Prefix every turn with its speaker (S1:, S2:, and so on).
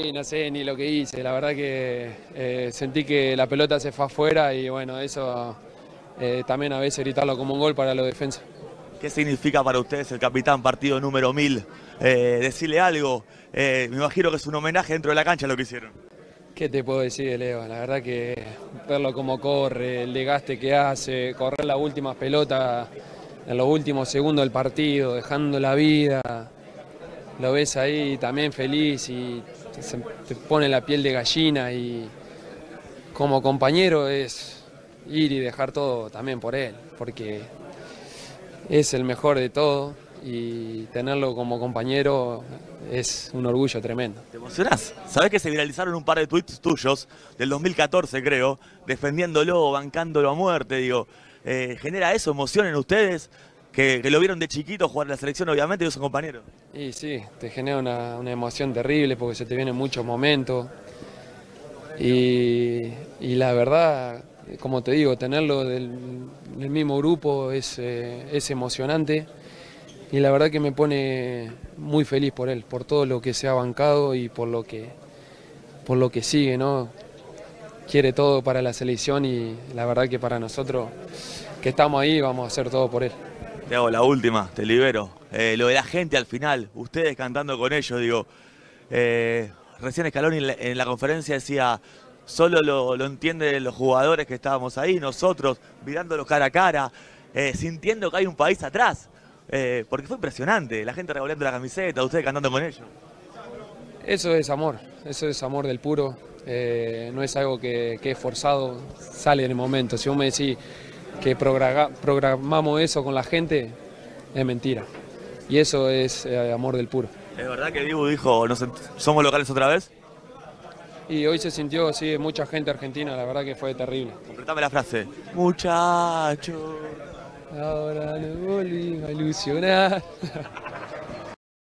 S1: Sí, no sé ni lo que hice, la verdad que eh, sentí que la pelota se fue afuera y bueno, eso eh, también a veces gritarlo como un gol para los defensas.
S2: ¿Qué significa para ustedes el capitán partido número 1000? Eh, decirle algo, me imagino que es un homenaje dentro de la cancha lo que hicieron.
S1: ¿Qué te puedo decir, Leo? La verdad que verlo como corre, el desgaste que hace, correr las últimas pelotas en los últimos segundos del partido, dejando la vida, lo ves ahí también feliz y te pone la piel de gallina y como compañero es ir y dejar todo también por él, porque es el mejor de todo y tenerlo como compañero es un orgullo tremendo.
S2: ¿Te emocionás? Sabés que se viralizaron un par de tweets tuyos del 2014, creo, defendiéndolo, bancándolo a muerte, digo. Eh, ¿Genera eso emoción en ustedes? Que, lo vieron de chiquito jugar en la selección, obviamente, y son compañeros.
S1: Y sí, te genera una, emoción terrible porque se te vienen muchos momentos. Y, la verdad, como te digo, tenerlo del, mismo grupo es, eh, es emocionante y la verdad que me pone muy feliz por él, por todo lo que se ha bancado y por lo que, por lo que sigue, ¿no? Quiere todo para la selección y la verdad que para nosotros que estamos ahí vamos a hacer todo por él.
S2: Te hago la última, te libero. Eh, lo de la gente al final, ustedes cantando con ellos, digo, eh, recién Scaloni en la, conferencia decía, solo lo, entienden los jugadores que estábamos ahí, nosotros mirándolos cara a cara, eh, sintiendo que hay un país atrás. Porque fue impresionante, la gente revolviendo la camiseta, ustedes cantando con ellos.
S1: Eso es amor, eso es amor del puro, no es algo que, es forzado, sale en el momento. Si vos me decís que programamos eso con la gente, es mentira. Y eso es eh, amor del puro.
S2: ¿Es verdad que Dibu dijo, somos locales otra vez?
S1: Y hoy se sintió, sí, mucha gente argentina, la verdad que fue terrible.
S2: Completame la frase. Muchacho.
S1: Ahora le volví a ilusionar.